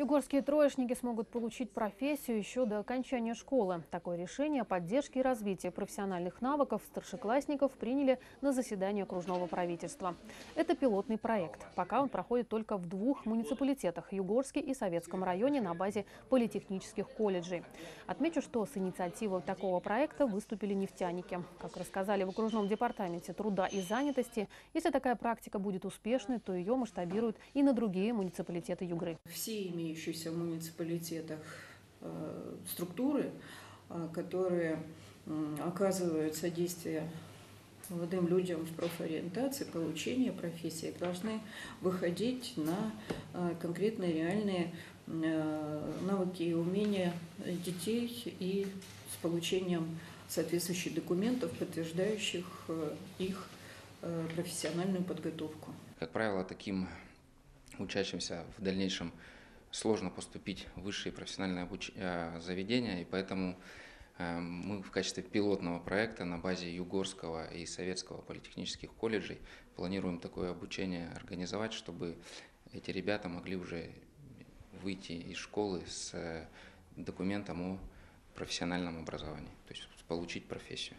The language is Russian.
Югорские троечники смогут получить профессию еще до окончания школы. Такое решение о поддержке и развитии профессиональных навыков старшеклассников приняли на заседании окружного правительства. Это пилотный проект. Пока он проходит только в двух муниципалитетах – Югорске и Советском районе на базе политехнических колледжей. Отмечу, что с инициативой такого проекта выступили нефтяники. Как рассказали в окружном департаменте труда и занятости, если такая практика будет успешной, то ее масштабируют и на другие муниципалитеты Югры. Все имеющиеся в муниципалитетах э, структуры, э, которые оказывают содействие молодым людям в профориентации, получении профессии, должны выходить на э, конкретные реальные навыки и умения детей и с получением соответствующих документов, подтверждающих их профессиональную подготовку. Как правило, таким учащимся в дальнейшем сложно поступить в высшие профессиональные обуч... Э, заведения, и поэтому э, мы в качестве пилотного проекта на базе Югорского и Советского политехнических колледжей планируем такое обучение организовать, чтобы эти ребята могли уже выйти из школы с э, документом о профессиональном образовании, то есть получить профессию.